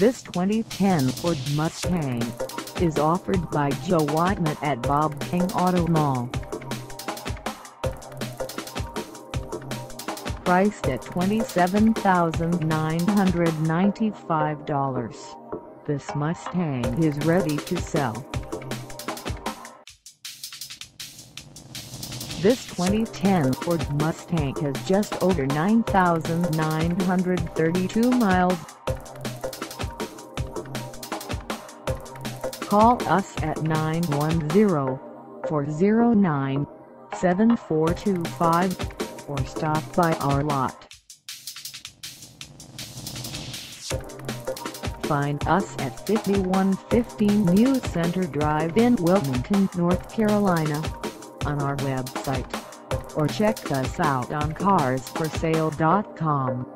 This 2010 Ford Mustang is offered by Joe Wightman at Bob King Auto Mall. Priced at $27,995, this Mustang is ready to sell. This 2010 Ford Mustang has just over 9,932 miles. Call us at 910-409-7425 or stop by our lot. Find us at 5115 New Centre Drive in Wilmington, North Carolina on our website or check us out on carsforsale.com.